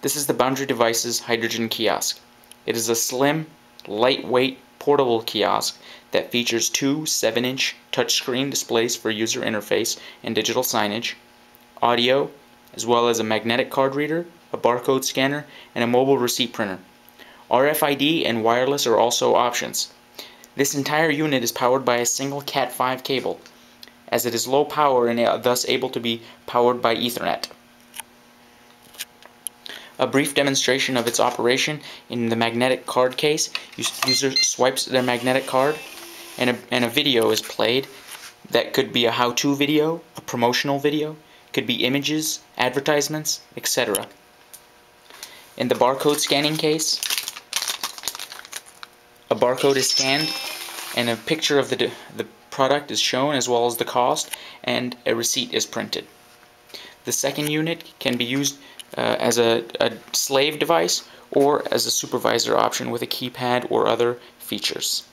This is the Boundary Devices Hydrogen Kiosk. It is a slim, lightweight, portable kiosk that features two 7-inch touchscreen displays for user interface and digital signage, audio, as well as a magnetic card reader, a barcode scanner, and a mobile receipt printer. RFID and wireless are also options. This entire unit is powered by a single Cat5 cable, as it is low power and thus able to be powered by Ethernet. A brief demonstration of its operation in the magnetic card case. User swipes their magnetic card and a, and a video is played. That could be a how-to video, a promotional video, could be images, advertisements, etc. In the barcode scanning case, a barcode is scanned and a picture of the, the product is shown as well as the cost and a receipt is printed. The second unit can be used uh, as a, a slave device or as a supervisor option with a keypad or other features.